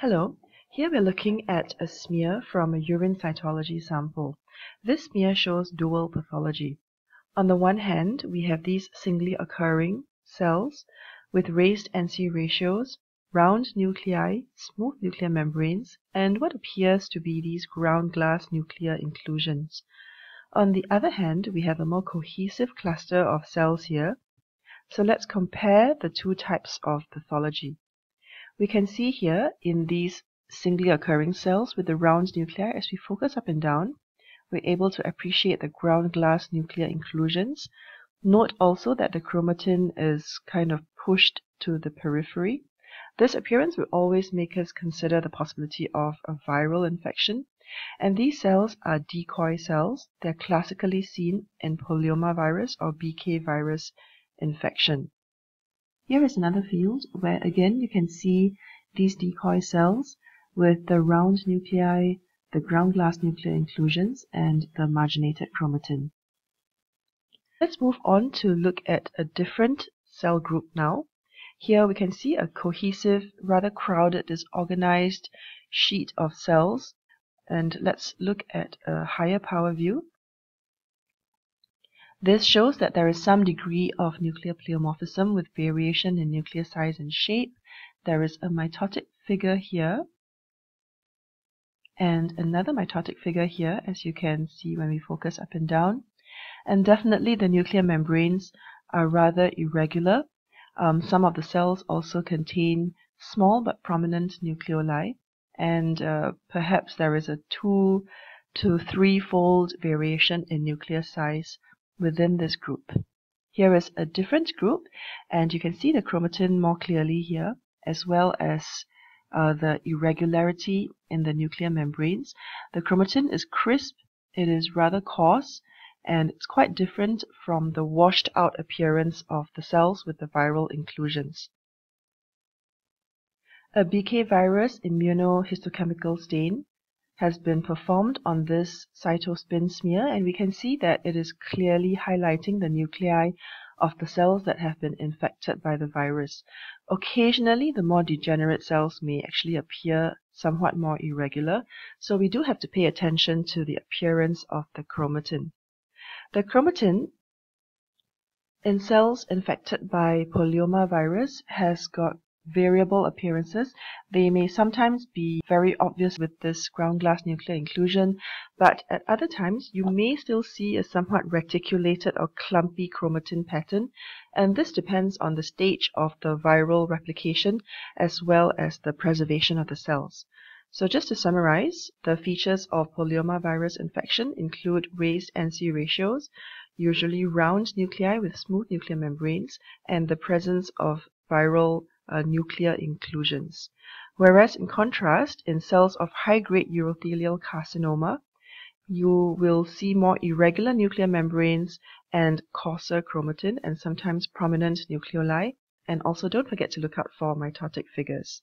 Hello, here we're looking at a smear from a urine cytology sample. This smear shows dual pathology. On the one hand, we have these singly occurring cells with raised NC ratios, round nuclei, smooth nuclear membranes, and what appears to be these ground glass nuclear inclusions. On the other hand, we have a more cohesive cluster of cells here. So let's compare the two types of pathology. We can see here in these singly occurring cells with the round nuclei, as we focus up and down, we're able to appreciate the ground glass nuclear inclusions. Note also that the chromatin is kind of pushed to the periphery. This appearance will always make us consider the possibility of a viral infection. And these cells are decoy cells. They're classically seen in polyomavirus or BK virus infection. Here is another field where again you can see these decoy cells with the round nuclei, the ground glass nuclear inclusions, and the marginated chromatin. Let's move on to look at a different cell group now. Here we can see a cohesive, rather crowded, disorganized sheet of cells. And let's look at a higher power view. This shows that there is some degree of nuclear pleomorphism with variation in nuclear size and shape. There is a mitotic figure here and another mitotic figure here as you can see when we focus up and down. And definitely the nuclear membranes are rather irregular. Um, some of the cells also contain small but prominent nucleoli and uh, perhaps there is a two to three-fold variation in nuclear size within this group. Here is a different group, and you can see the chromatin more clearly here, as well as uh, the irregularity in the nuclear membranes. The chromatin is crisp, it is rather coarse, and it's quite different from the washed out appearance of the cells with the viral inclusions. A BK virus immunohistochemical stain has been performed on this cytospin smear and we can see that it is clearly highlighting the nuclei of the cells that have been infected by the virus. Occasionally, the more degenerate cells may actually appear somewhat more irregular, so we do have to pay attention to the appearance of the chromatin. The chromatin in cells infected by polyoma virus has got variable appearances. They may sometimes be very obvious with this ground glass nuclear inclusion, but at other times you may still see a somewhat reticulated or clumpy chromatin pattern, and this depends on the stage of the viral replication as well as the preservation of the cells. So just to summarize, the features of polyomavirus infection include raised NC ratios, usually round nuclei with smooth nuclear membranes, and the presence of viral uh, nuclear inclusions. Whereas in contrast, in cells of high-grade urothelial carcinoma, you will see more irregular nuclear membranes and coarser chromatin and sometimes prominent nucleoli. And also don't forget to look out for mitotic figures.